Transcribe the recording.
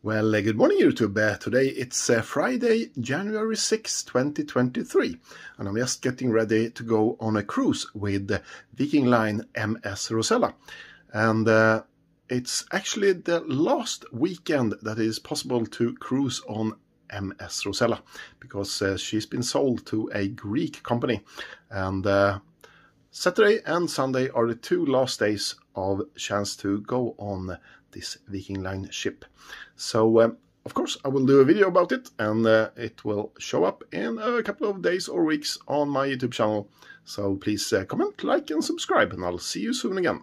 Well, uh, good morning, YouTube. Uh, today it's uh, Friday, January 6, 2023, and I'm just getting ready to go on a cruise with Viking Line MS Rosella. And uh, it's actually the last weekend that it is possible to cruise on MS Rosella because uh, she's been sold to a Greek company. And uh, Saturday and Sunday are the two last days of chance to go on this Viking Line ship. So, um, of course, I will do a video about it and uh, it will show up in a couple of days or weeks on my YouTube channel. So please uh, comment, like and subscribe and I'll see you soon again.